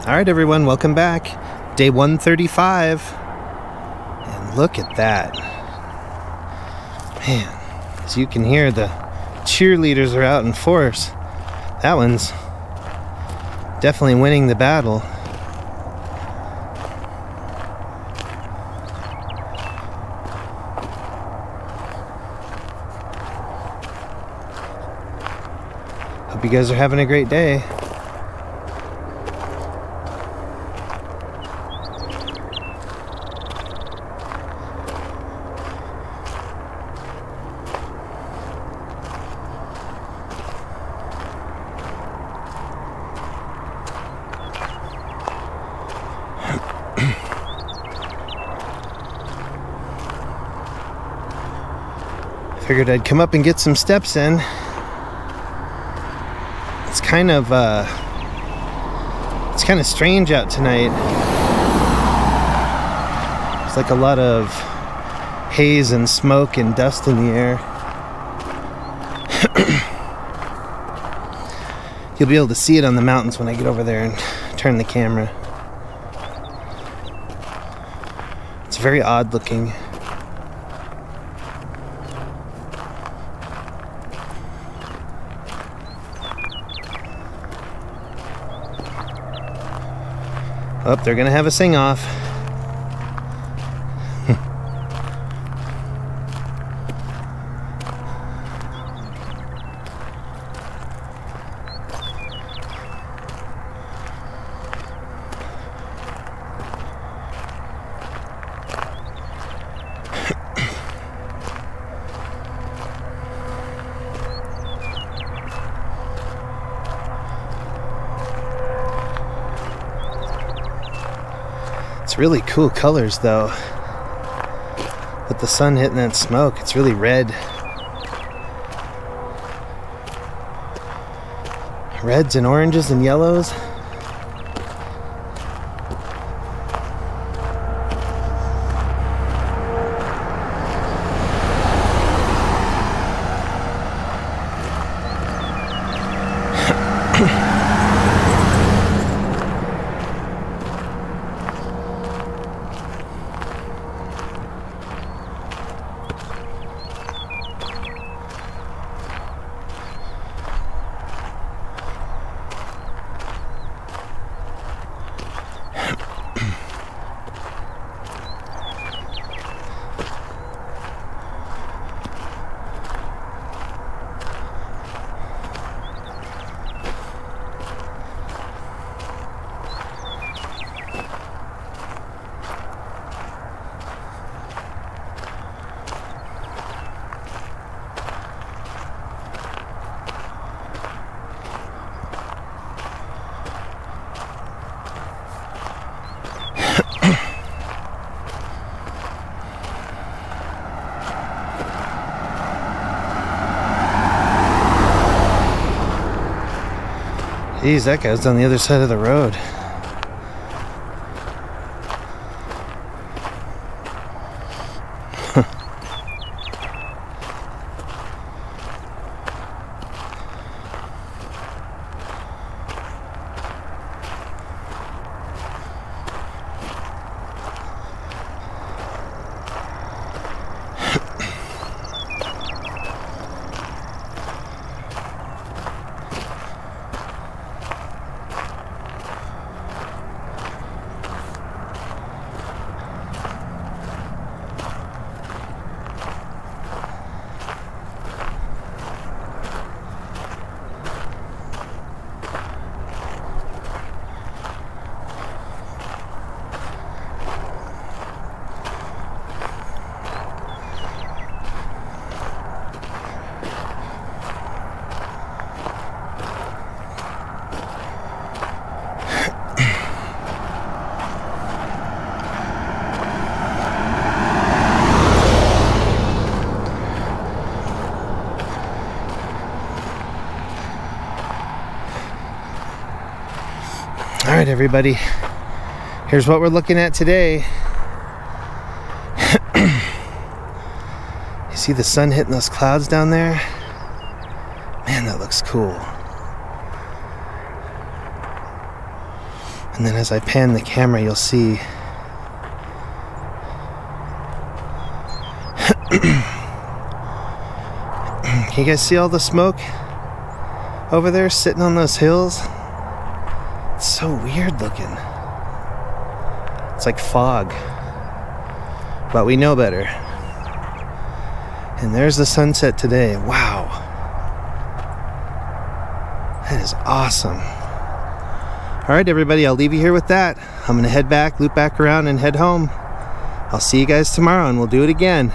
All right, everyone, welcome back. Day 135. And look at that. Man, as you can hear, the cheerleaders are out in force. That one's definitely winning the battle. Hope you guys are having a great day. Figured I'd come up and get some steps in. It's kind of uh it's kind of strange out tonight. It's like a lot of haze and smoke and dust in the air. You'll be able to see it on the mountains when I get over there and turn the camera. It's very odd looking. Oh, they're gonna have a sing off. Really cool colors though. With the sun hitting that smoke, it's really red. Reds and oranges and yellows. Geez, that guy's on the other side of the road. All right, everybody. Here's what we're looking at today. you see the sun hitting those clouds down there? Man, that looks cool. And then as I pan the camera, you'll see Can you guys see all the smoke over there sitting on those hills? It's so weird looking. It's like fog. But we know better. And there's the sunset today. Wow. That is awesome. All right, everybody, I'll leave you here with that. I'm going to head back, loop back around, and head home. I'll see you guys tomorrow, and we'll do it again.